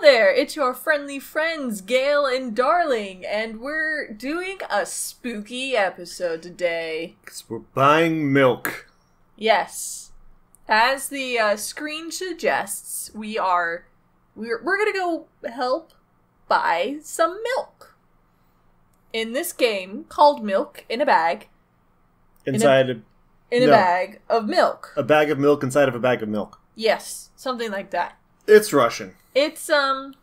there, it's your friendly friends, Gale and Darling, and we're doing a spooky episode today. Because we're buying milk. Yes. As the uh, screen suggests, we are we're we're gonna go help buy some milk. In this game called Milk in a Bag, Inside a, in a No. bag of milk. a bag of milk inside of a bag of milk. Yes, something like that. It's Russian. It's um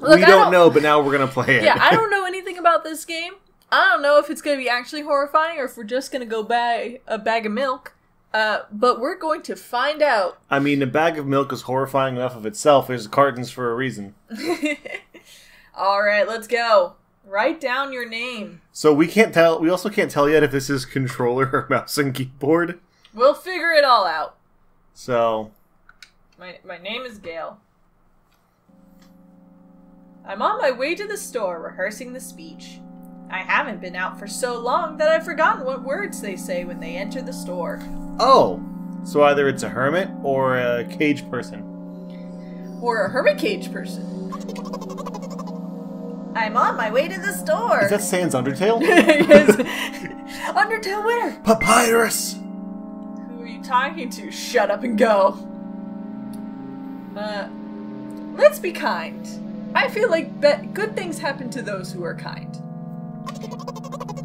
we Look, I don't, don't- know, but now we're gonna play it. yeah, I don't know anything about this game. I don't know if it's going to be actually horrifying or if we're just going to go buy a bag of milk. Uh, but we're going to find out. I mean, a bag of milk is horrifying enough of itself. There's cartons for a reason. All right, let's go. Write down your name. So we can't tell. We also can't tell yet if this is controller or mouse and keyboard. We'll figure it all out. So My my name is Gale. I'm on my way to the store rehearsing the speech. I haven't been out for so long that I've forgotten what words they say when they enter the store. oh, so either it's a hermit or a cage person. Or a hermit cage person. I'm on my way to the store. Is that Sans Undertale? yes. Undertale winner. Papyrus. Who are you talking to? Shut up and go. Uh, let's be kind. I feel like that good things happen to those who are kind.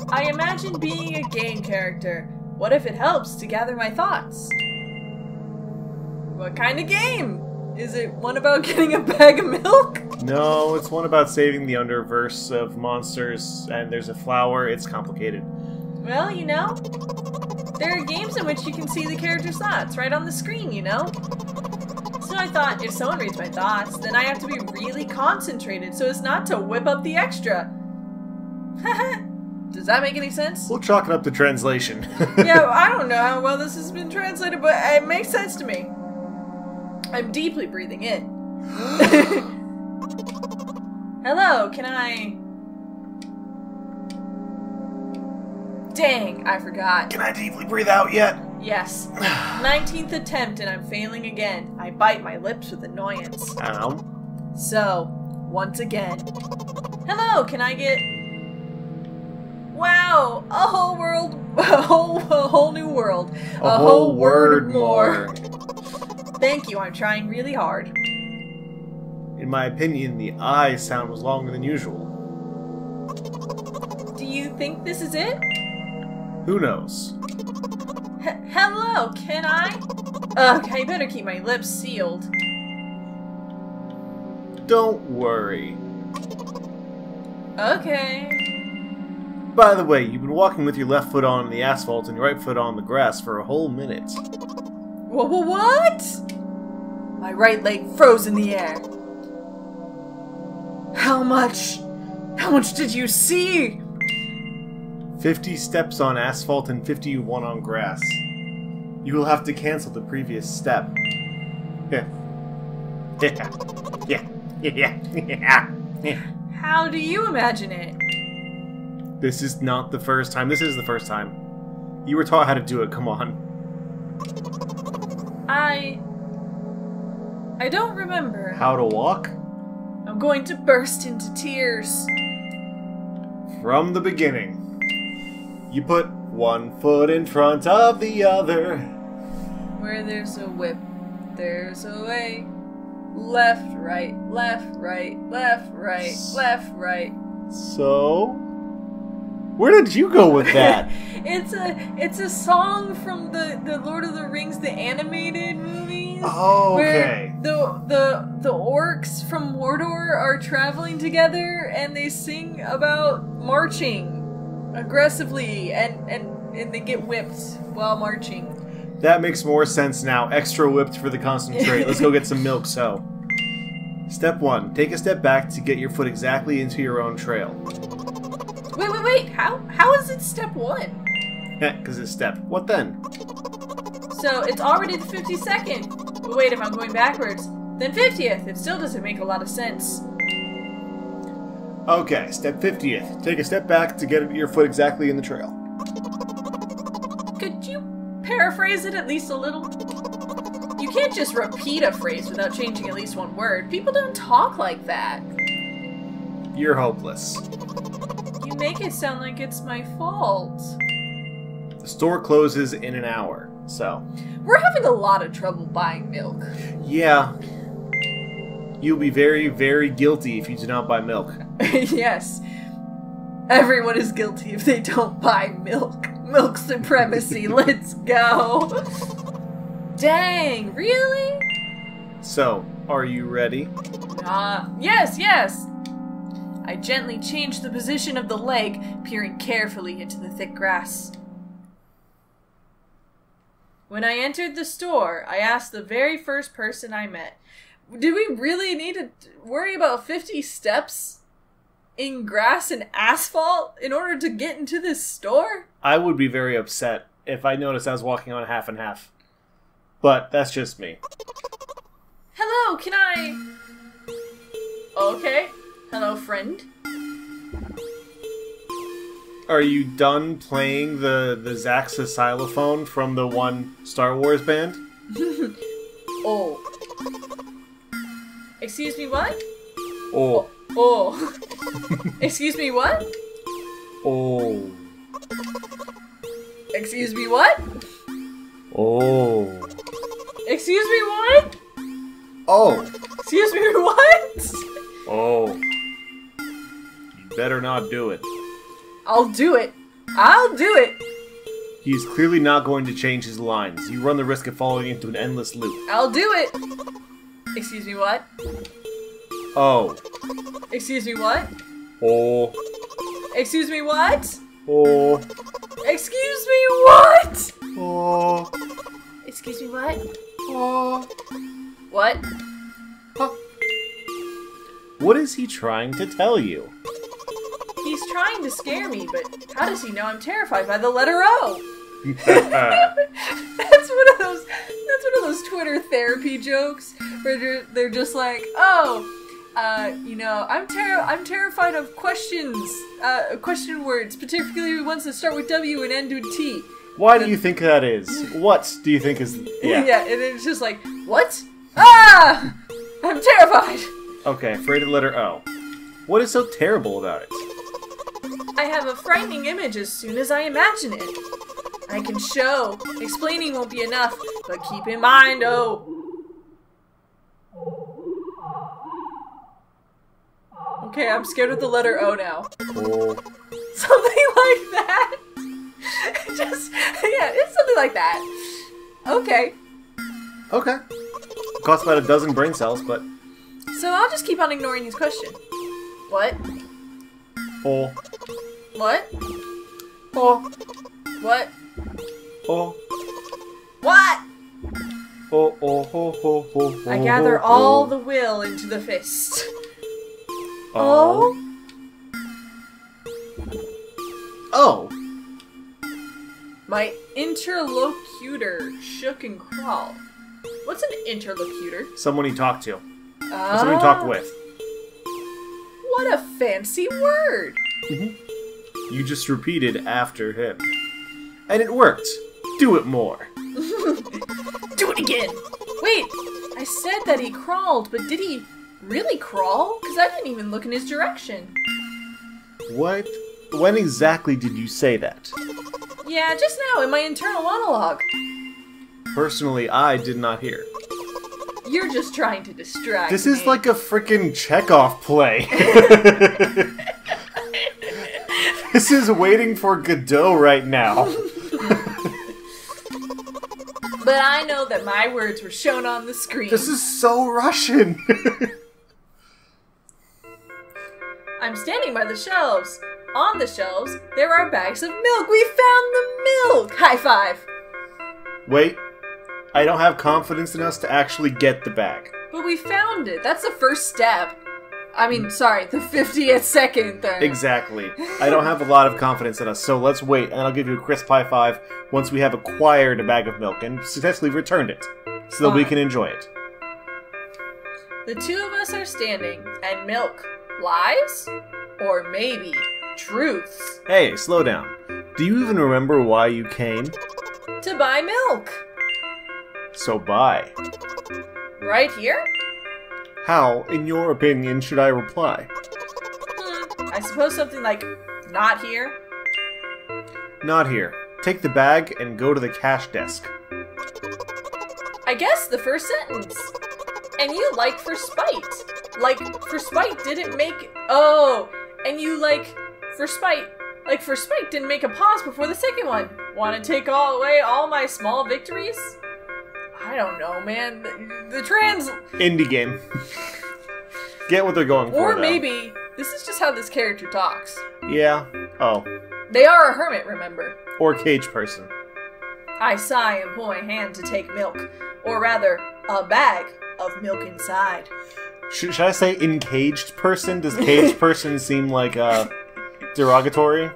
I imagine being a game character. What if it helps to gather my thoughts? What kind of game? Is it one about getting a bag of milk? No, it's one about saving the underverse of monsters, and there's a flower. It's complicated. Well, you know, there are games in which you can see the character's thoughts right on the screen, you know? So I thought if someone reads my thoughts, then I have to be really concentrated so as not to whip up the extra. Does that make any sense? We'll chalk it up to translation. yeah, I don't know how well this has been translated, but it makes sense to me. I'm deeply breathing in. Hello, can I. Dang, I forgot. Can I deeply breathe out yet? Yes. 19th attempt and I'm failing again. I bite my lips with annoyance. Ow. So, once again. Hello, can I get. Wow! A whole world. A whole, a whole new world. A, whole, word more. Thank you, I'm trying really hard. In my opinion, the I sound was longer than usual. Do you think this is it? Who knows? H- hello, can I? Ugh, I better keep my lips sealed. Don't worry. Okay. By the way, you've been walking with your left foot on the asphalt and your right foot on the grass for a whole minute. Wha wha- what? My right leg froze in the air. How much? How much did you see? 50 steps on asphalt and 51 on grass. You will have to cancel the previous step. Yeah. Yeah. Yeah. Yeah. Yeah. Yeah. How do you imagine it? This is not the first time. This is the first time. You were taught how to do it. Come on. I. I don't remember. How to walk? I'm going to burst into tears. From the beginning. You put one foot in front of the other. Where there's a whip, there's a way. Left, right, left, right, left, right, left, right. So. Where did you go with that? it's a it's a song from the the Lord of the Rings the animated movies. oh, okay. Where the the the orcs from Mordor are traveling together and they sing about marching aggressively and and and they get whipped while marching. That makes more sense now. Extra whipped for the concentrate. Let's go get some milk, so. Step one take a step back to get your foot exactly into your own trail. Wait, wait, wait. How how is it step 1? Because eh, it's step. What then? So it's already the 52nd. But wait, if I'm going backwards, then 50th. It still doesn't make a lot of sense. Okay, step 50th. Take a step back to get your foot exactly in the trail. Could you paraphrase it at least a little? You can't just repeat a phrase without changing at least one word. People don't talk like that. You're hopeless. You make it sound like it's my fault. The store closes in an hour, so. We're having a lot of trouble buying milk. Yeah. You'll be very, very guilty if you do not buy milk. yes. Everyone is guilty if they don't buy milk. Milk supremacy, let's go. Dang, really? So, are you ready? Uh, yes, yes. I gently changed the position of the leg, peering carefully into the thick grass. When I entered the store, I asked the very first person I met, Did we really need to worry about 50 steps in grass and asphalt in order to get into this store? I would be very upset if I noticed I was walking on half and half. But that's just me. Hello, can I. Okay. Hello, friend. Are you done playing the the Zaxa xylophone from the one Star Wars band? Oh. Excuse me, what? Oh, Oh. Excuse me, what? oh, Excuse me, what? oh, Excuse me, what? oh, Excuse me, what? oh. You better not do it. I'll do it. I'll do it. He is clearly not going to change his lines. You run the risk of falling into an endless loop. I'll do it. Excuse me, what? Oh, Excuse me, what? oh, Excuse me, what? oh, Excuse me, what? oh, Excuse me, what? oh. What? What is he trying to tell you? He's trying to scare me, but how does he know I'm terrified by the letter O? That's one of those. That's one of those Twitter therapy jokes where they're, they're just like, "Oh, uh, you know, I'm ter- I'm terrified of questions, uh, question words, particularly ones that start with W and end with T." Why do you think that is? What do you think is. Yeah. yeah, and it's just like, "What? Ah! I'm terrified." Okay, afraid of letter O. What is so terrible about it? I have a frightening image as soon as I imagine it. I can show. Explaining won't be enough, but keep in mind, oh. Okay, I'm scared of the letter O now. Oh. Something like that. Just, yeah, it's something like that. Okay, Okay. Costs about a dozen brain cells, but. so I'll just keep on ignoring his question. What? Oh. What? Oh. What? Oh. What? Oh, oh, oh, oh, oh, I oh, gather oh, all oh. the will into the fist. Oh. Oh. My interlocutor shook and crawled. What's an interlocutor? Someone you talk to. Ah, Someone you talk with. What a fancy word! You just repeated after him. And it worked. Do it more. Do it again! Wait, I said that he crawled, but did he really crawl? Because I didn't even look in his direction. What? When exactly did you say that? Yeah, just now in my internal monologue. Personally, I did not hear. You're just trying to distract This is me. like a freaking Chekhov play. this is waiting for Godot right now. But I know that my words were shown on the screen. This is so Russian. I'm standing by the shelves. On the shelves, there are bags of milk. We found the milk! High five! Wait, I don't have confidence in us to actually get the bag. But we found it. That's the first step. I mean, sorry, the 50th second thing. Exactly. I don't have a lot of confidence in us, so let's wait, and I'll give you a crisp high five once we have acquired a bag of milk and successfully returned it, so that we can enjoy it. The two of us are standing, and milk. Lies? Or maybe truths. Hey, slow down. Do you even remember why you came? To buy milk. So buy. Right here? How, in your opinion, should I reply? Hmm. I suppose something like not here. Not here. Take the bag and go to the cash desk. I guess the first sentence. And you like for spite. Like for spite didn't make Oh, and you like for spite. Like for spite didn't make a pause before the second one. Want to take all away all my small victories? I don't know, man. The, the trans Indie game. Get what they're going for. or maybe this is just how this character talks. Yeah. Oh. They are a hermit, remember? Or cage person. I sigh and pull my hand to take milk, or rather, a bag of milk inside. Should, should I say encaged person? Does cage person seem like uh, derogatory?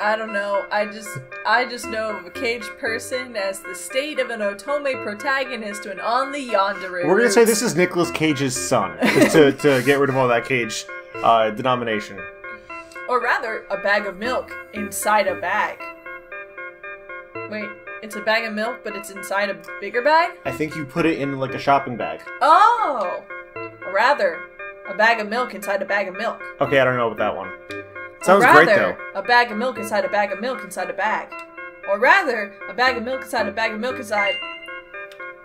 I don't know. I just I just know of a caged person as the state of an otome protagonist when on the yandere. We're gonna say this is Nicolas Cage's son to, to get rid of all that cage uh, denomination. or rather, a bag of milk inside a bag. Wait, it's a bag of milk, but it's inside a bigger bag. I think you put it in like a shopping bag. Oh, or rather, a bag of milk inside a bag of milk. Okay, I don't know about that one. Or Sounds rather, great though. A bag of milk inside a bag of milk inside a bag. Or rather, a bag of milk inside a bag of milk inside.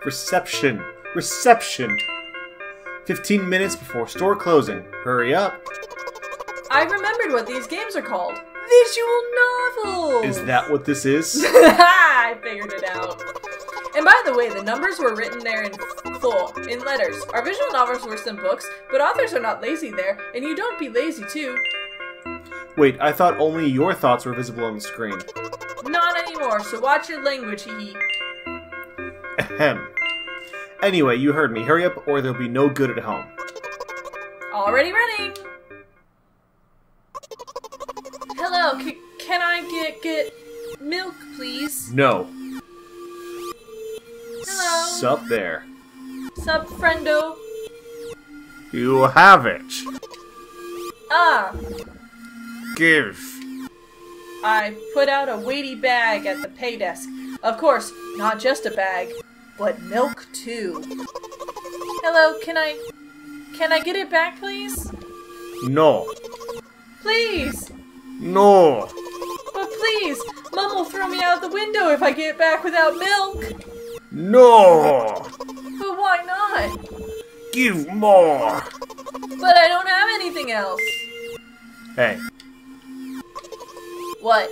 Reception. Reception. 15 minutes before store closing. Hurry up. I remembered what these games are called. Visual novels! Is that what this is? I figured it out. And by the way, the numbers were written there in full, in letters. Our visual novels were some books, but authors are not lazy there, and you don't be lazy too. Wait, I thought only your thoughts were visible on the screen. Not anymore, so watch your language, hee hee. Ahem. Anyway, you heard me. Hurry up or there'll be no good at home. Already running! Hello, c- can I get get milk, please? No. Hello. Sup there. Sup, friendo? You have it. Ah, Give. I put out a weighty bag at the pay desk. Of course, not just a bag, but milk too. Hello, can I can I get it back, please? No. Please, No. but please, Mom will throw me out the window if I get back without milk. No. But why not? Give more. But I don't have anything else. Hey, What?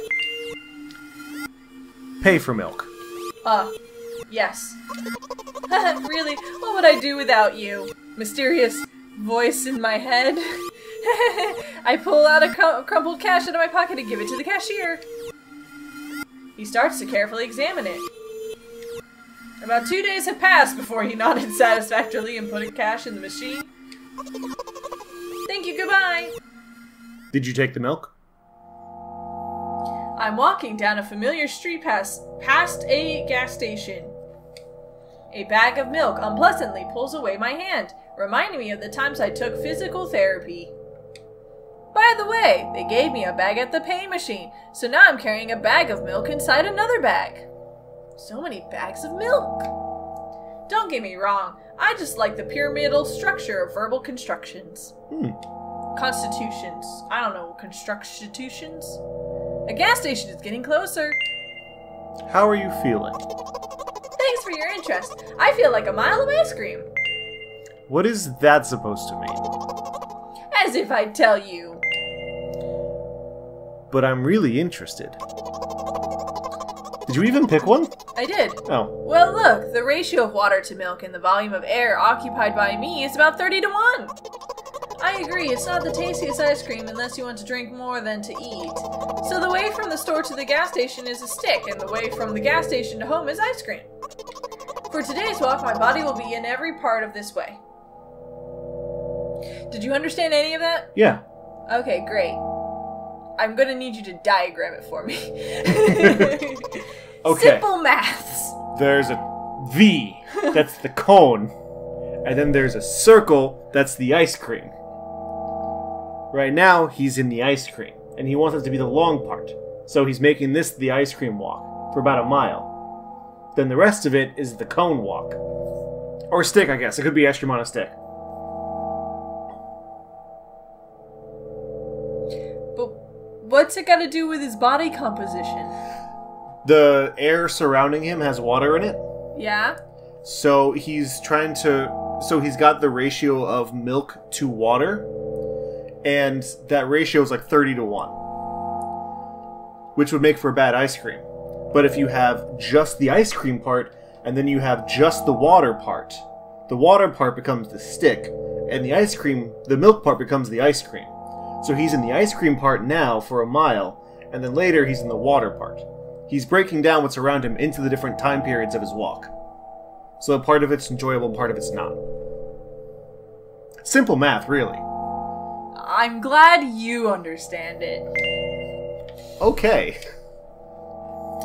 pay for milk. Uh, yes. really? What would I do without you? Mysterious voice in my head. I pull out a cr- crumpled cash out of my pocket and give it to the cashier. He starts to carefully examine it. About two days have passed before he nodded satisfactorily and put a cash in the machine. Thank you, goodbye. Did you take the milk? I'm walking down a familiar street past past a gas station. A bag of milk unpleasantly pulls away my hand, reminding me of the times I took physical therapy. By the way, they gave me a bag at the pay machine, so now I'm carrying a bag of milk inside another bag. So many bags of milk. Don't get me wrong, I just like the pyramidal structure of verbal constructions. Hmm. Constitutions. I don't know, constructions? A gas station is getting closer. How are you feeling? Thanks for your interest. I feel like a mile of ice cream. What is that supposed to mean? As if I'd tell you. But I'm really interested. Did you even pick one? I did. Oh. Well, look, the ratio of water to milk and the volume of air occupied by me is about 30 to 1. I agree, it's not the tastiest ice cream unless you want to drink more than to eat. So the way from the store to the gas station is a stick, and the way from the gas station to home is ice cream. For today's walk, my body will be in every part of this way. Did you understand any of that? Yeah. Okay, great. I'm gonna need you to diagram it for me. Okay. Simple maths. There's a V. That's the cone. And then there's a circle. That's the ice cream. Right now, he's in the ice cream. And he wants it to be the long part. So he's making this the ice cream walk for about a mile. Then the rest of it is the cone walk. Or stick, I guess. It could be Eskimo on a stick. But what's it got to do with his body composition? The air surrounding him has water in it. Yeah? So he's trying to. So he's got the ratio of milk to water, and that ratio is like 30 to 1, which would make for a bad ice cream. But if you have just the ice cream part, and then you have just the water part, the water part becomes the stick, and the ice cream, the milk part becomes the ice cream. So he's in the ice cream part now for a mile, and then later he's in the water part. He's breaking down what's around him into the different time periods of his walk. So part of it's enjoyable, part of it's not. Simple math, really. I'm glad you understand it. Okay.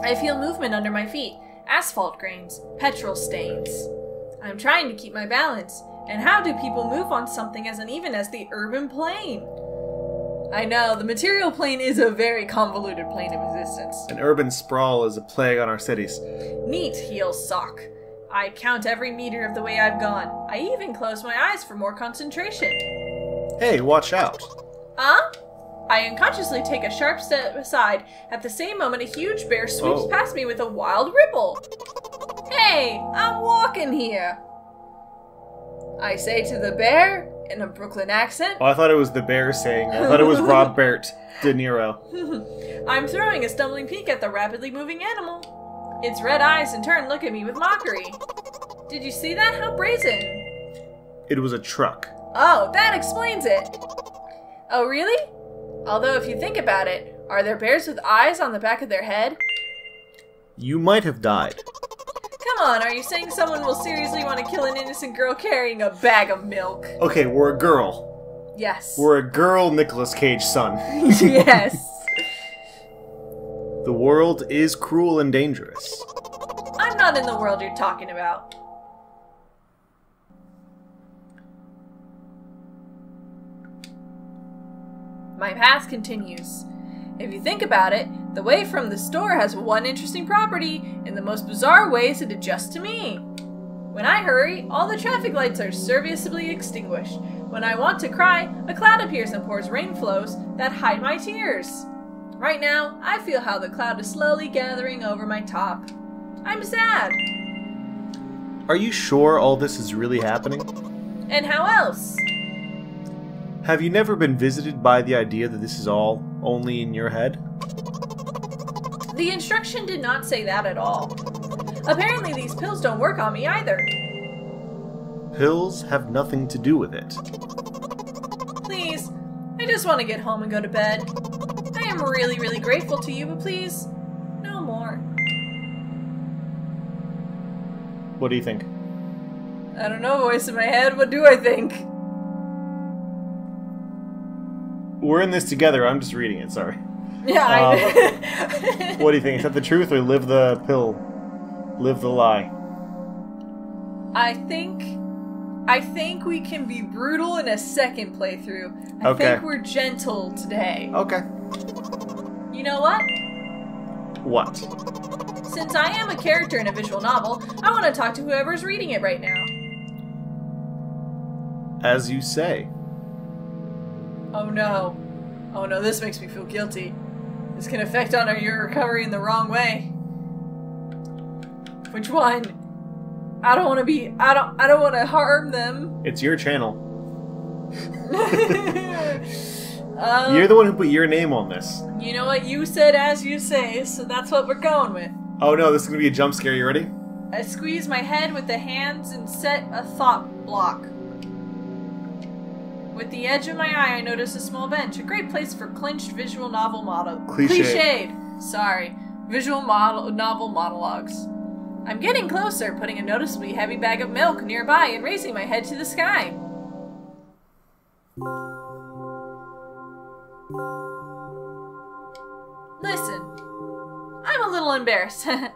I feel movement under my feet, asphalt grains, petrol stains. I'm trying to keep my balance, and how do people move on something as uneven as the urban plane? I know, the material plane is a very convoluted plane of existence. An urban sprawl is a plague on our cities. Neat heel sock. I count every meter of the way I've gone. I even close my eyes for more concentration. Hey, watch out. Huh? I unconsciously take a sharp step aside. At the same moment, a huge bear sweeps Oh. past me with a wild ripple. Hey, I'm walking here. I say to the bear in a Brooklyn accent. Oh, I thought it was the bear saying. I thought it was Robert De Niro. I'm throwing a stumbling peek at the rapidly moving animal. Its red eyes in turn look at me with mockery. Did you see that? How brazen. It was a truck. Oh, that explains it. Oh, really? Although, if you think about it, are there bears with eyes on the back of their head? You might have died. Come on, are you saying someone will seriously want to kill an innocent girl carrying a bag of milk? Okay, we're a girl. Yes. We're a girl Nicolas Cage son. yes. The world is cruel and dangerous. I'm not in the world you're talking about. My path continues. If you think about it, the way from the store has one interesting property. In the most bizarre ways, it adjusts to me. When I hurry, all the traffic lights are serviceably extinguished. When I want to cry, a cloud appears and pours rain flows that hide my tears. Right now, I feel how the cloud is slowly gathering over my top. I'm sad. Are you sure all this is really happening? And how else? Have you never been visited by the idea that this is all only in your head? The instruction did not say that at all. Apparently, these pills don't work on me either. Pills have nothing to do with it. Please, I just want to get home and go to bed. I am really, really grateful to you, but please, no more. What do you think? I don't know, voice in my head. What do I think? We're in this together. I'm just reading it. Sorry. Yeah, I um, What do you think? Is that the truth or live the pill? Live the lie. I think I think we can be brutal in a second playthrough. I Okay. think we're gentle today. Okay. You know what? What? Since I am a character in a visual novel, I want to talk to whoever's reading it right now. As you say. Oh no. Oh no, this makes me feel guilty. This can affect on your recovery in the wrong way. Which one? I don't want to be I don't I don't want to harm them. It's your channel. um, You're the one who put your name on this. You know what? You said as you say, so that's what we're going with. Oh no, this is gonna be a jump scare. You ready? I squeeze my head with the hands and set a thought block. With the edge of my eye, I notice a small bench, a great place for clinched visual novel model. Cliched. Cliched. Sorry, visual model novel monologues. I'm getting closer, putting a noticeably heavy bag of milk nearby and raising my head to the sky. Listen, I'm a little embarrassed. I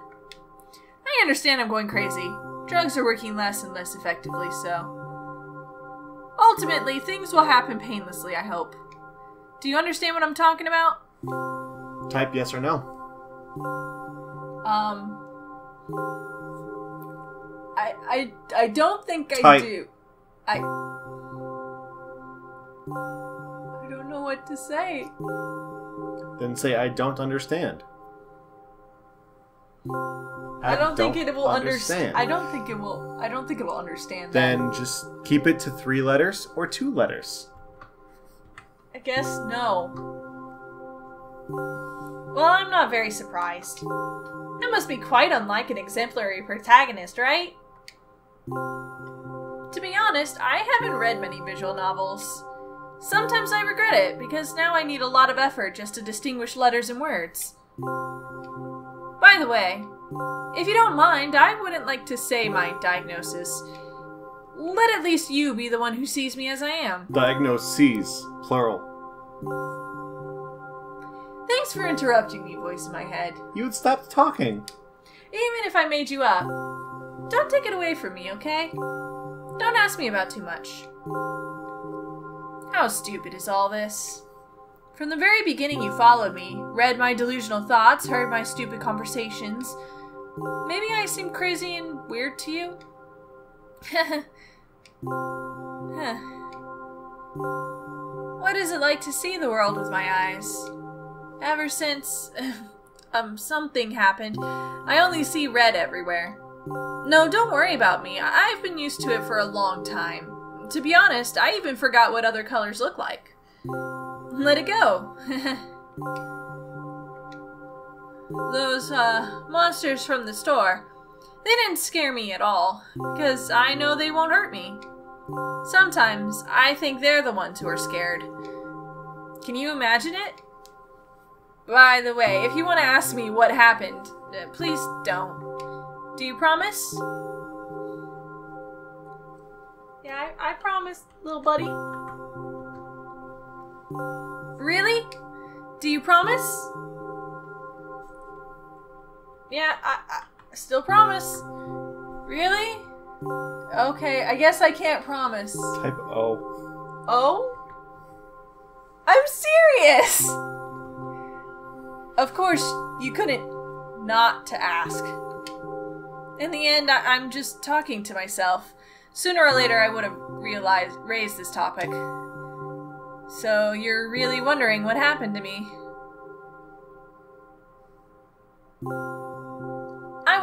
understand I'm going crazy. Drugs are working less and less effectively, so. Ultimately, things will happen painlessly, I hope. Do you understand what I'm talking about? Type yes or no. Um. I, I, I don't think I Tight. do. I. I don't know what to say. Then say, I don't understand. I, don't, think it will understand. I don't think it will. I don't think it will understand. that. Then just keep it to three letters or two letters. I guess no. Well, I'm not very surprised. That must be quite unlike an exemplary protagonist, right? To be honest, I haven't read many visual novels. Sometimes I regret it, because now I need a lot of effort just to distinguish letters and words. By the way, if you don't mind, I wouldn't like to say my diagnosis. Let at least you be the one who sees me as I am. Diagnoses, plural. Thanks for interrupting me, voice in my head. You had stopped talking. Even if I made you up, don't take it away from me, okay? Don't ask me about too much. How stupid is all this? From the very beginning, you followed me, read my delusional thoughts, heard my stupid conversations. Maybe I seem crazy and weird to you? Huh. what is it like to see the world with my eyes? Ever since um something happened, I only see red everywhere. No, don't worry about me. I've been used to it for a long time. To be honest, I even forgot what other colors look like. Let it go. Those uh monsters from the store, they didn't scare me at all because I know they won't hurt me. Sometimes I think they're the ones who are scared. Can you imagine it? By the way, if you want to ask me what happened, uh, please don't. Do you promise? Yeah, I, I promise, little buddy. Really? Do you promise? Yeah, I, I still promise. Really? Okay, I guess I can't promise. Type O. Oh? I'm serious! Of course, you couldn't not to ask. In the end, I- I'm just talking to myself. Sooner or later, I would have realized raised this topic. So you're really wondering what happened to me?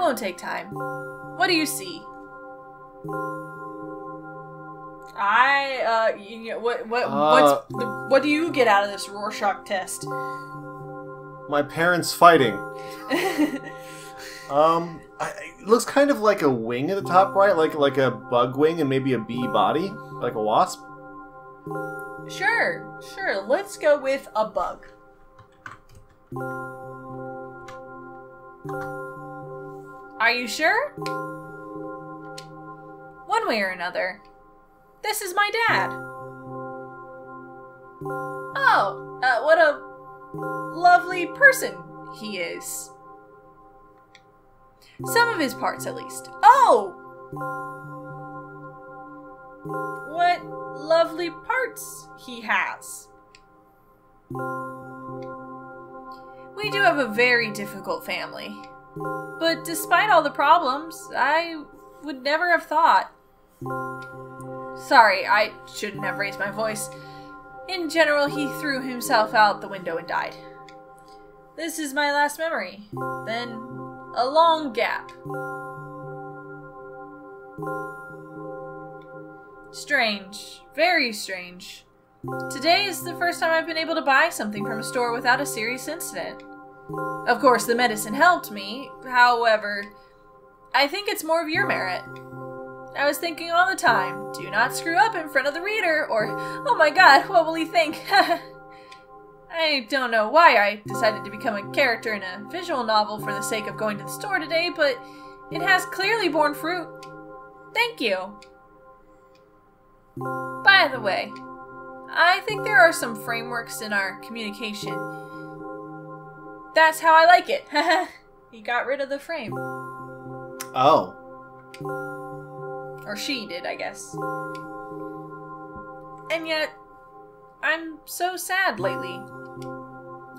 Won't take time. What do you see? I uh, you know, what what what's the, what do you get out of this Rorschach test? My parents fighting. Um, I, it looks kind of like a wing at the top right, like like a bug wing and maybe a bee body, like a wasp. Sure, sure. Let's go with a bug. Are you sure? One way or another. This is my dad. Oh, uh, what a lovely person he is. Some of his parts, at least. Oh! What lovely parts he has. We do have a very difficult family. But despite all the problems, I would never have thought. Sorry, I shouldn't have raised my voice. In general, he threw himself out the window and died. This is my last memory. Then, a long gap. Strange. Very strange. Today is the first time I've been able to buy something from a store without a serious incident. Of course, the medicine helped me, however, I think it's more of your merit. I was thinking all the time, do not screw up in front of the reader, or, oh my god, what will he think? I don't know why I decided to become a character in a visual novel for the sake of going to the store today, but it has clearly borne fruit. Thank you. By the way, I think there are some frameworks in our communication. That's how I like it. he got rid of the frame. Oh, Or she did, I guess. And yet, I'm so sad lately.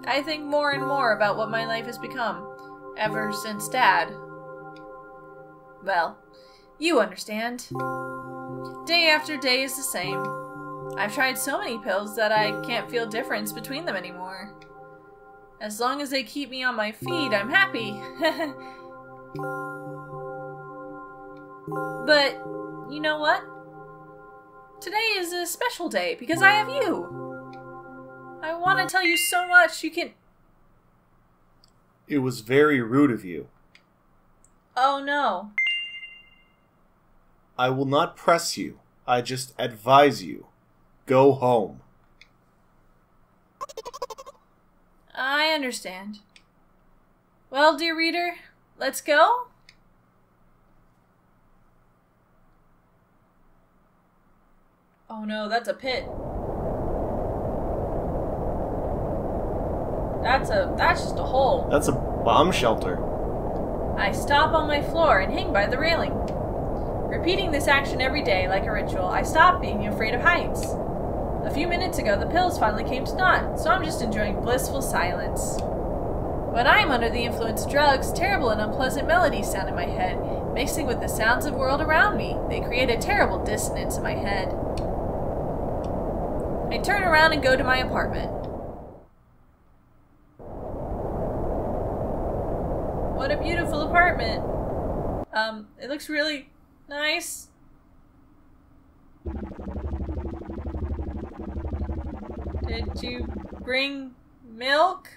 I think more and more about what my life has become ever since Dad. Well, You understand. Day after day is the same. I've tried so many pills that I can't feel difference between them anymore. As long as they keep me on my feet, I'm happy. but, you know what? Today is a special day because I have you. I want to tell you so much you can. It was very rude of you. Oh no. I will not press you. I just advise you. Go home. I understand. Well, dear reader, let's go. Oh no, that's a pit. That's a that's just a hole. That's a bomb shelter. I stop on my floor and hang by the railing. Repeating this action every day like a ritual, I stop being afraid of heights. A few minutes ago, the pills finally came to naught, so I'm just enjoying blissful silence. When I am under the influence of drugs, terrible and unpleasant melodies sound in my head, mixing with the sounds of the world around me. They create a terrible dissonance in my head. I turn around and go to my apartment. What a beautiful apartment. Um, it looks really nice. Did you bring milk?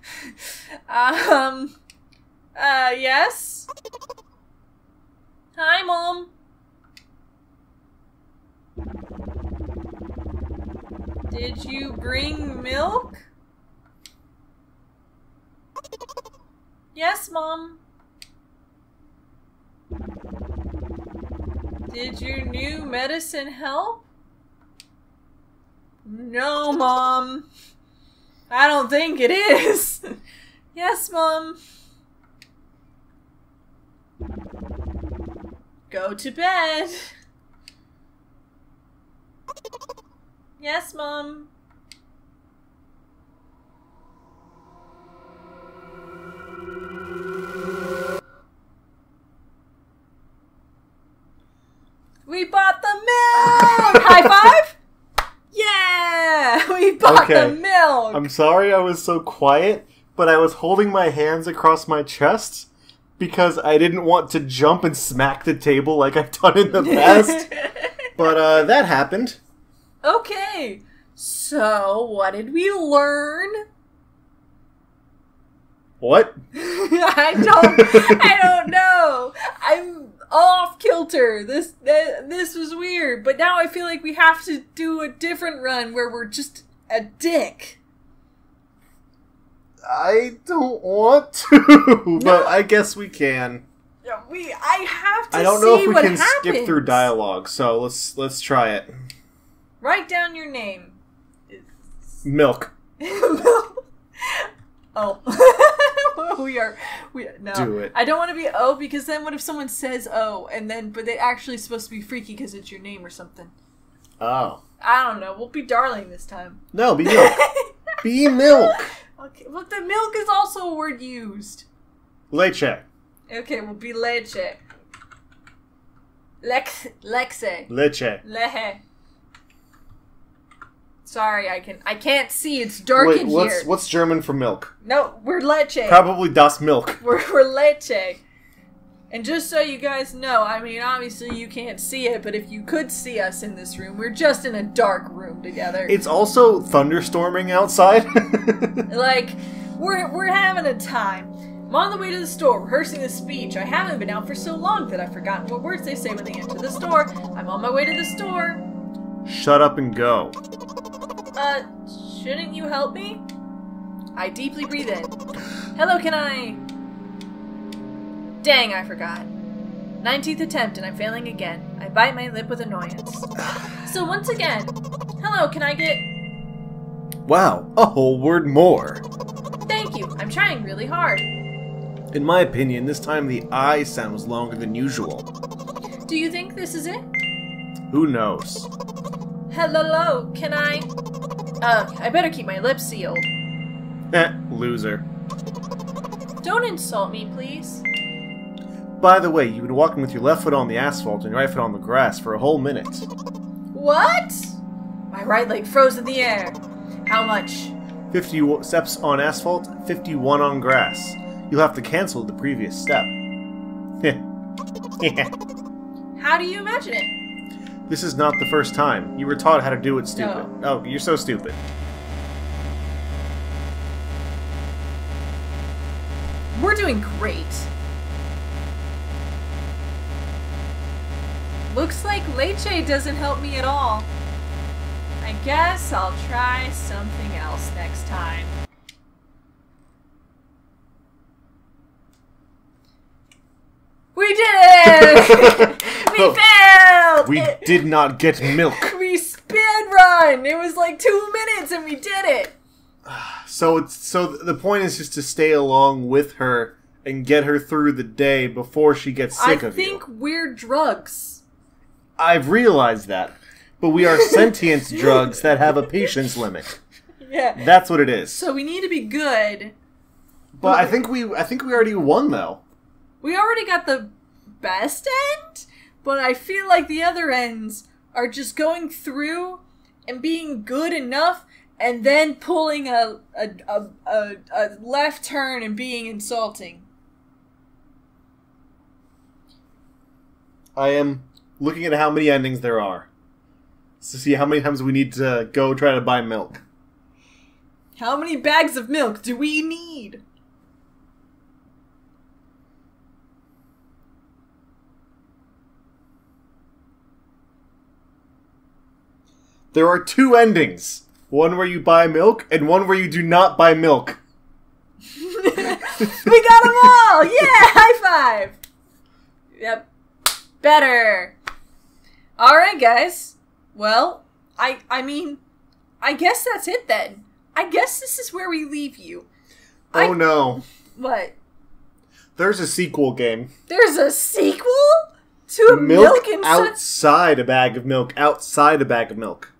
um, uh, yes? Hi, Mom. Did you bring milk? Yes, Mom. Did your new medicine help? No, Mom. I don't think it is. yes, Mom. Go to bed. Yes, Mom. I'm sorry I was so quiet, but I was holding my hands across my chest because I didn't want to jump and smack the table like I've done in the past. but uh, that happened. okay, so what did we learn? What? I don't. I don't know. I'm off kilter. This this was weird, but now I feel like we have to do a different run where we're just a dick. I don't want to, but I guess we can. We. I have to. I don't know if we can skip through dialogue, so let's let's try it. Write down your name. Milk. oh. we are we no. Do it. I don't want to be oh because then what if someone says oh and then but they actually supposed to be freaky because it's your name or something. Oh. I don't know. We'll be darling this time. No, be milk. be milk. Okay, look, the milk is also a word used. Leche. Okay, we'll be leche. Lex lexe Leche. lehe. Sorry, I can I can't see. It's dark Wait, in what's here. what's German for milk? No, we're leche. Probably das Milk. We're, we're leche. And just so you guys know, I mean, obviously you can't see it, but if you could see us in this room, we're just in a dark room together. It's also thunderstorming outside. like, we're, we're having a time. I'm on the way to the store, rehearsing a speech. I haven't been out for so long that I've forgotten what words they say when they enter the store. I'm on my way to the store. Shut up and go. Uh, shouldn't you help me? I deeply breathe in. Hello, can I? Dang, I forgot. 19th attempt, and I'm failing again. I bite my lip with annoyance. So, once again, hello, can I get. Wow, a whole word more. Thank you, I'm trying really hard. In my opinion, this time the I sound was longer than usual. Do you think this is it? Who knows? Hello, can I. Uh, I better keep my lips sealed. Eh, loser. Don't insult me, please. By the way, you've been walking with your left foot on the asphalt and your right foot on the grass for a whole minute. What? My right leg froze in the air. How much? 50 steps on asphalt, 51 on grass. You'll have to cancel the previous step. How do you imagine it? this is not the first time. You were taught how to do it stupid. Oh, you're so stupid. We're doing great. Looks like Leche doesn't help me at all. I guess I'll try something else next time. We did it! we Oh. failed! We It- did not get milk. we spin run! It was like two minutes and we did it! So it's so the point is just to stay along with her and get her through the day before she gets sick I of think you. we're drugs. I've realized that. But we are sentient drugs that have a patience limit. Yeah. That's what it is. So we need to be good. But I think we I think we already won though. We already got the best end, but I feel like the other ends are just going through and being good enough and then pulling a a, a, a, a left turn and being insulting. I am looking at how many endings there are. To see how many times we need to go try to buy milk. How many bags of milk do we need? There are two endings. One where you buy milk and one where you do not buy milk. we got them all! Yeah, high five! Yep. Better. Alright, guys. Well, I I mean, I guess that's it then. I guess this is where we leave you. Oh, I- Oh no. What? There's a sequel game. There's a sequel to Milk, Milk, outside a bag of milk. Outside a bag of milk.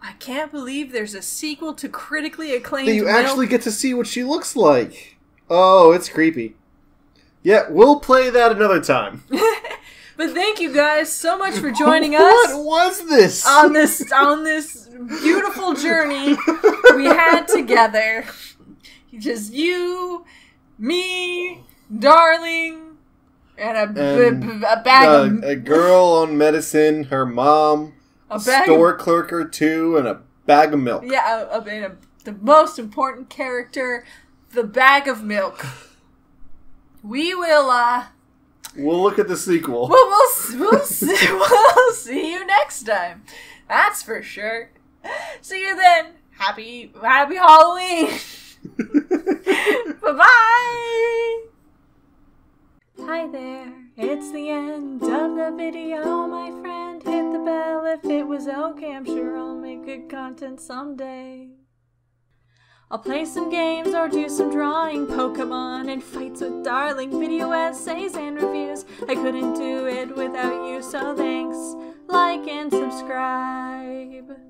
I can't believe there's a sequel to critically acclaimed. That you Milk. actually get to see what she looks like. Oh, it's creepy. Yeah, we'll play that another time. But thank you guys so much for joining us. What was this? on this on this beautiful journey we had together. Just you, me, darling, and a, And, b- a bag Uh, of a girl on medicine, her mom, a bag store clerk or two, and a bag of milk. Yeah, a, a, and a, the most important character, the bag of milk. We will uh We'll look at the sequel. Well, we'll we'll see, we'll see you next time. That's for sure. See you then. Happy Happy Halloween. bye bye. Hi there. It's the end of the video, my friend. Hit the bell if it was okay. I'm sure I'll make good content someday. I'll play some games or do some drawing, Pokemon and fights with darling, video essays and reviews. I couldn't do it without you, so thanks, like and subscribe.